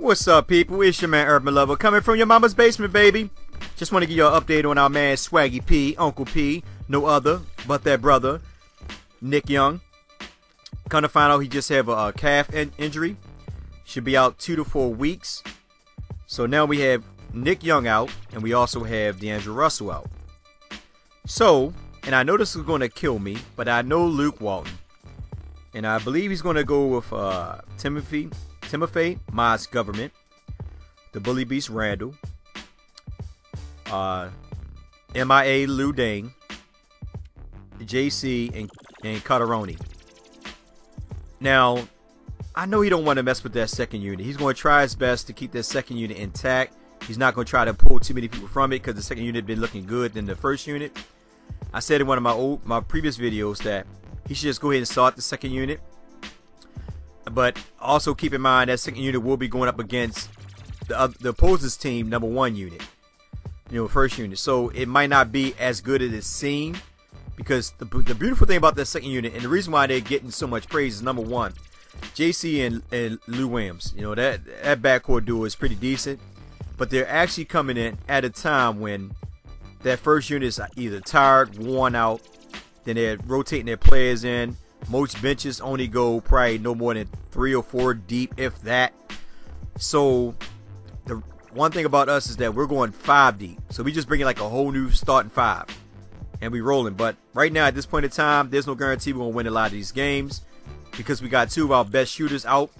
What's up, people? It's your man Urban Lover coming from your mama's basement, baby. Just want to give you an update on our man Swaggy P, Uncle P, no other but that brother, Nick Young. Kind of find out he just have a, a calf in- injury. Should be out two to four weeks. So now we have Nick Young out, and we also have D'Angelo Russell out. So, and I know this is going to kill me, but I know Luke Walton. And I believe he's going to go with uh, Timothy Timothy Moss Government, the Bully Beast Randle, uh, MIA Luol Deng, JC, and, and Calderoni. Now, I know he don't want to mess with that second unit. He's going to try his best to keep that second unit intact. He's not going to try to pull too many people from it because the second unit been looking good than the first unit. I said in one of my old my previous videos that he should just go ahead and start the second unit but also keep in mind that second unit will be going up against the, uh, the opposing team number one unit, you know, first unit. So it might not be as good as it seemed because the, the beautiful thing about that second unit and the reason why they're getting so much praise is number one, JC and, and Lou Williams. You know that that backcourt duo is pretty decent, but they're actually coming in at a time when that first unit is either tired, worn out, then they're rotating their players in most benches only go probably no more than three or four deep, if that. So the one thing about us is that we're going five deep. So we just bring bringing like a whole new starting five. And we rolling. But right now at this point in time, there's no guarantee we're gonna win a lot of these games because we got two of our best shooters out.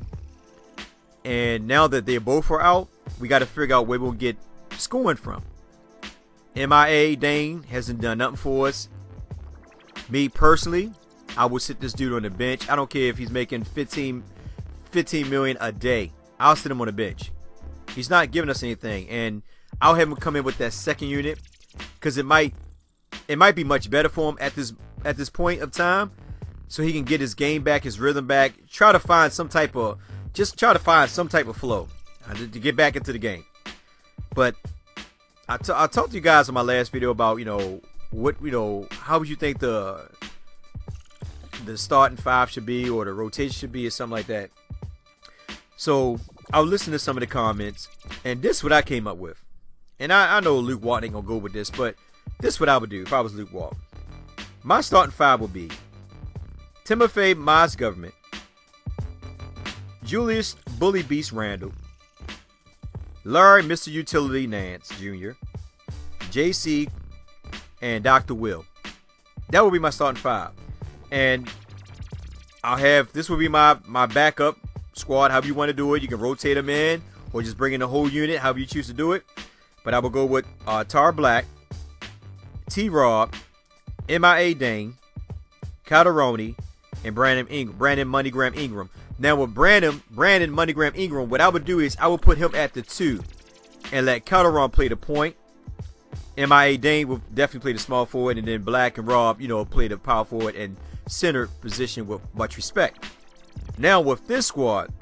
And now that they both are out, we got to figure out where we'll get scoring from. MIA Dane hasn't done nothing for us. Me personally, I would sit this dude on the bench. I don't care if he's making 15, 15 million a day. I'll sit him on the bench. He's not giving us anything, and I'll have him come in with that second unit because it might it might be much better for him at this at this point of time, so he can get his game back, his rhythm back. Try to find some type of just try to find some type of flow uh, to get back into the game. But I, t- I talked to you guys in my last video about you know what you know how would you think the the starting five should be or the rotation should be or something like that. So I'll listen to some of the comments, and this is what I came up with. And I, I know Luke Walton ain't gonna go with this, but this is what I would do if I was Luke Walton. My starting five would be Timothy Miles Government, Julius Bully Beast Randle, Larry Mr. Utility Nance Jr., JC, and Dr. Will. That would be my starting five and I'll have this will be my my backup squad. However you want to do it, you can rotate them in or just bring in the whole unit, however you choose to do it. But I will go with uh, Tarik Black, T. Rob, M.I.A. Dane, Calderoni, and Brandon Ingram, Brandon MoneyGram Ingram. Now with Brandon, Brandon MoneyGram Ingram, what I would do is I would put him at the two and let Calderon play the point. MIA Dane will definitely play the small forward, and then Black and Rob, you know, play the power forward and center position with much respect. Now with this squad,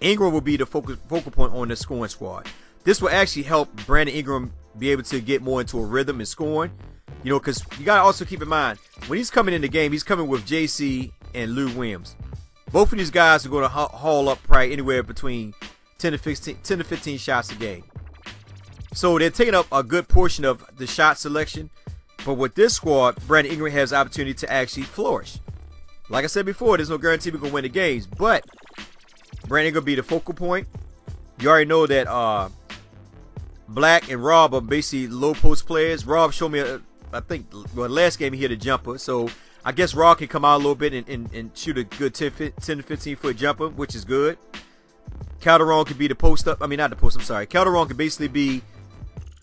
Ingram will be the focal, focal point on the scoring squad. This will actually help Brandon Ingram be able to get more into a rhythm and scoring. You know, because you got to also keep in mind when he's coming in the game, he's coming with JC and Lou Williams. Both of these guys are going to haul up probably anywhere between 10 to 15, 10 to 15 shots a game. So they're taking up a good portion of the shot selection. But with this squad, Brandon Ingram has the opportunity to actually flourish. Like I said before, there's no guarantee we're gonna win the games, but Brandon Ingram be the focal point. You already know that uh, Black and Rob are basically low post players. Rob showed me, a, I think, well, last game he hit a jumper, so I guess Rob can come out a little bit and, and, and shoot a good 10, 10 to 15 foot jumper, which is good. Calderon could be the post up. I mean, not the post. I'm sorry. Calderon could basically be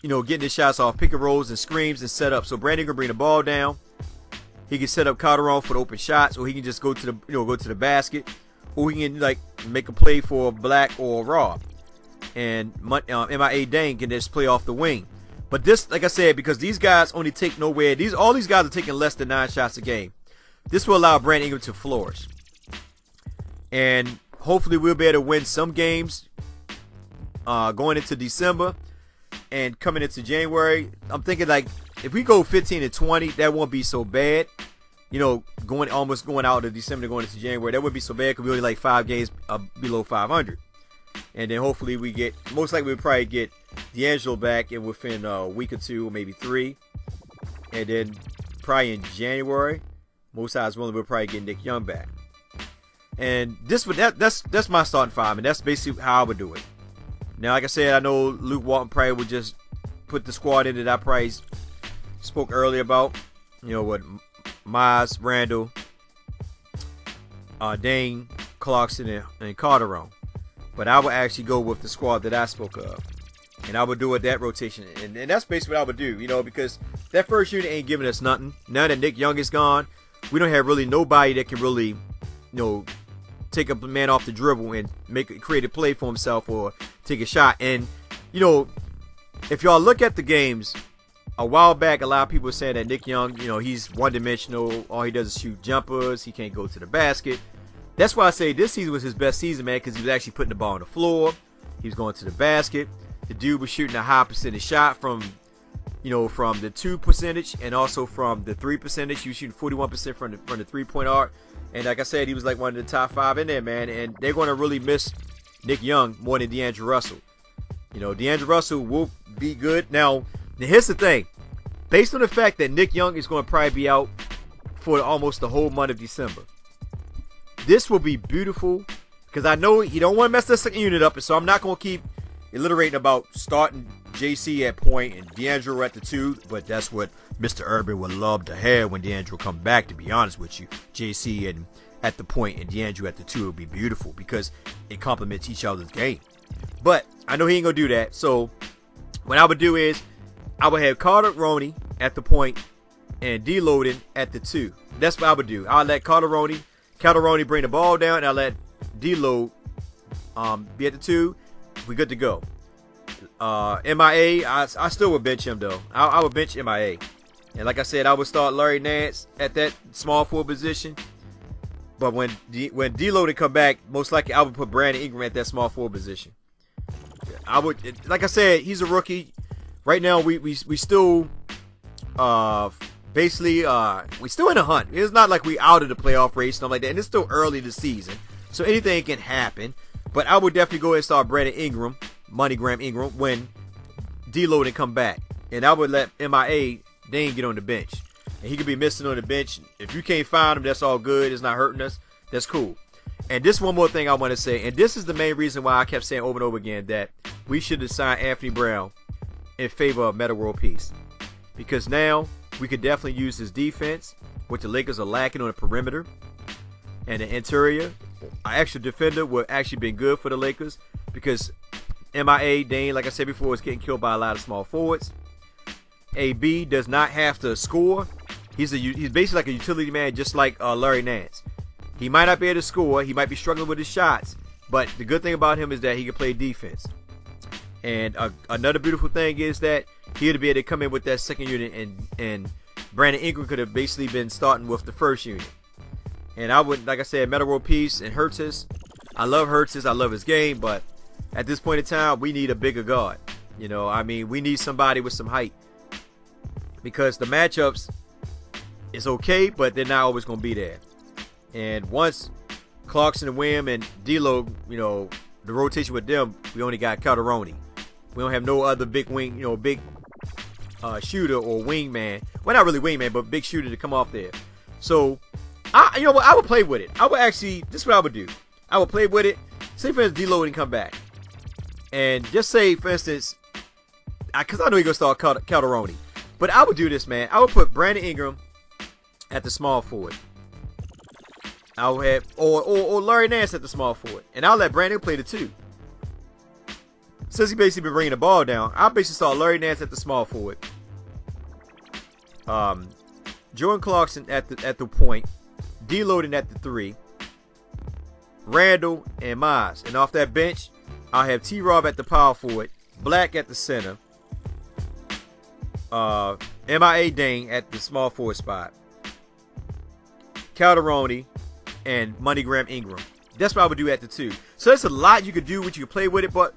you know, getting his shots off pick and rolls and screams and set up. So Brandon can bring the ball down. He can set up Calderon for the open shots, or he can just go to the you know go to the basket, or he can like make a play for Black or Rob. And uh, MIA Dane can just play off the wing. But this, like I said, because these guys only take nowhere. These all these guys are taking less than nine shots a game. This will allow Brandon Ingram to flourish, and hopefully we'll be able to win some games uh, going into December and coming into January, I'm thinking like if we go 15 and 20, that won't be so bad. You know, going almost going out of December going into January, that would be so bad because we only like five games uh, below 500. and then hopefully we get most likely we'll probably get D'Angelo back in within a week or two, maybe three, and then probably in January, most odds willing we'll probably get Nick Young back. And this would that that's that's my starting five, and that's basically how I would do it. Now, like I said, I know Luke Walton probably would just put the squad in that I probably spoke earlier about. You know, what? Miles, Randle, uh, Dane, Clarkson, and, and. But I would actually go with the squad that I spoke of. And I would do it that rotation. And, and that's basically what I would do, you know, because that first unit ain't giving us nothing. Now that Nick Young is gone, we don't have really nobody that can really, you know, take a man off the dribble and make create a play for himself or take a shot. And, you know, if y'all look at the games, a while back, a lot of people were saying that Nick Young, you know, he's one dimensional. All he does is shoot jumpers. He can't go to the basket. That's why I say this season was his best season, man, because he was actually putting the ball on the floor. He was going to the basket. The dude was shooting a high percentage shot from, you know, from the two percentage and also from the three percentage. He was shooting 41% from the, from the three point arc. And like I said, he was like one of the top five in there, man. And they're going to really miss Nick Young more than DeAndre Russell. You know, DeAndre Russell will be good. Now, here's the thing. Based on the fact that Nick Young is going to probably be out for almost the whole month of December, this will be beautiful because I know you don't want to mess second unit up, so I'm not going to keep alliterating about starting JC at point and DeAndre at the two, but that's what Mr. Urban would love to have when D'Angelo come back. To be honest with you, JC and at the point and D'Angelo at the two would be beautiful because it complements each other's game. But I know he ain't gonna do that, so what I would do is I would have Calderoni at the point and D-Loading at the two. That's what I would do. I'll let Calderoni, Carter Roney bring the ball down, and I'll let D-Load um, be at the two. We good to go. Uh, MIA, I, I still would bench him though. I, I would bench MIA. And like I said, I would start Larry Nance at that small forward position. But when D, when D-Loaded come back, most likely I would put Brandon Ingram at that small forward position. I would, like I said, he's a rookie. Right now, we we, we still, uh, basically, uh, we still in a hunt. It's not like we out of the playoff race, stuff like that. And it's still early the season, so anything can happen. But I would definitely go ahead and start Brandon Ingram, MoneyGram Ingram, when D-Loaded come back, and I would let MIA Dane get on the bench, and he could be missing on the bench. If you can't find him, that's all good. It's not hurting us. That's cool. And this one more thing I want to say, and this is the main reason why I kept saying over and over again that we should have signed Anthony Brown in favor of Metta World Peace. Because now we could definitely use his defense, which the Lakers are lacking on the perimeter. And the interior, an extra defender would actually been good for the Lakers because MIA Dane, like I said before, is getting killed by a lot of small forwards. AB does not have to score. He's a he's basically like a utility man, just like uh, Larry Nance. He might not be able to score. He might be struggling with his shots. But the good thing about him is that he can play defense. And uh, another beautiful thing is that he'd be able to come in with that second unit, and and Brandon Ingram could have basically been starting with the first unit. And I would, like I said, Metta World Peace and Huertas. I love Huertas. I love his game, but at this point in time, we need a bigger guard. You know, I mean, we need somebody with some height because the matchups is okay, but they're not always going to be there. And once Clarkson and Wim and D'Lo, you know, the rotation with them, we only got Calderoni. We don't have no other big wing, you know, big uh, shooter or wingman. Well, not really wingman, but big shooter to come off there. So, I, you know what? I would play with it. I would actually. This is what I would do. I would play with it. Say for instance, D'Lo and come back, and just say for instance, because I, I, know he's gonna start Calderoni, but I would do this, man. I would put Brandon Ingram at the small forward. I would have or, or or Larry Nance at the small forward, and I'll let Brandon play the two. Since he basically been bringing the ball down, I basically saw Larry Nance at the small forward. Um, Jordan Clarkson at the at the point, D-Loading at the three. Randle and Miles, and off that bench, I'll have T. Rob at the power forward, Black at the center, uh, MIA Dane at the small forward spot, Calderoni, and MoneyGram Ingram. That's what I would do at the two. So there's a lot you could do, which you could play with it, but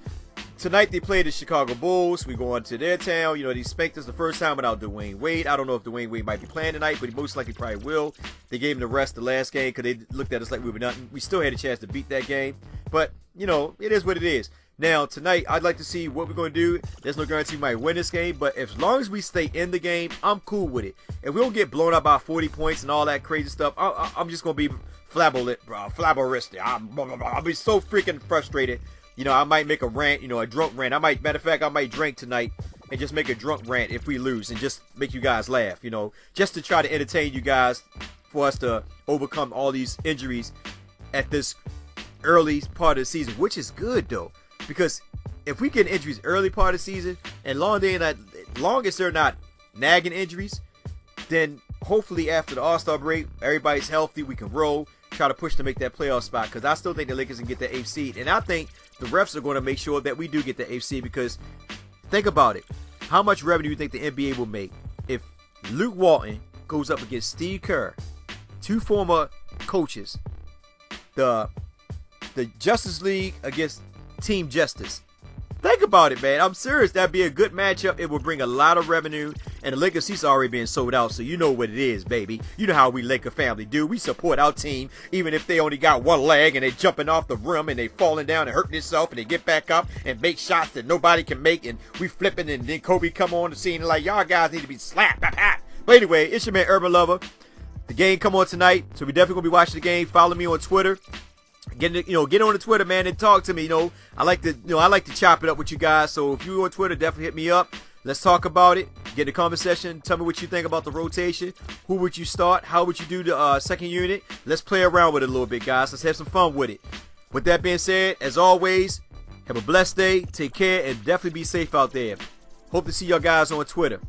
tonight they play the Chicago Bulls. We go on to their town. You know, they spanked us the first time without Dwyane Wade. I don't know if Dwyane Wade might be playing tonight, but he most likely probably will. They gave him the rest the last game because they looked at us like we were nothing. We still had a chance to beat that game. But, you know, it is what it is. Now tonight, I'd like to see what we're going to do. There's no guarantee we might win this game, but as long as we stay in the game, I'm cool with it. If we don't get blown up by 40 points and all that crazy stuff, I, am just going to be flabberlit, uh, flabberistic. I'm, I'll be so freaking frustrated. You know, I might make a rant, you know, a drunk rant. I might, matter of fact, I might drink tonight and just make a drunk rant if we lose and just make you guys laugh, you know, just to try to entertain you guys for us to overcome all these injuries at this early part of the season, which is good though, because if we get injuries early part of the season and long long as they're not nagging injuries, then hopefully after the All Star break, everybody's healthy, we can roll, try to push to make that playoff spot. Because I still think the Lakers can get the eighth seed, and I think the refs are going to make sure that we do get the eighth seed because think about it, how much revenue do you think the NBA will make if Luke Walton goes up against Steve Kerr, two former coaches, the the Justice League against Team Justice. Think about it, man. I'm serious. That'd be a good matchup. It would bring a lot of revenue. And the Lakers seats already being sold out, so you know what it is, baby. You know how we Laker family do. We support our team, even if they only got one leg and they jumping off the rim and they falling down and hurting themselves and they get back up and make shots that nobody can make and we flipping and then Kobe come on the scene and like y'all guys need to be slapped. But anyway, it's your man Urban Lover. The game come on tonight, so we definitely gonna be watching the game. Follow me on Twitter get you know get on the Twitter, man, and talk to me. You know, I like to you know I like to chop it up with you guys. So if you're on Twitter, definitely hit me up. Let's talk about it. Get in the conversation. Tell me what you think about the rotation. Who would you start? How would you do the uh, second unit? Let's play around with it a little bit, guys. Let's have some fun with it. With that being said, as always, have a blessed day. Take care and definitely be safe out there. Hope to see y'all guys on Twitter.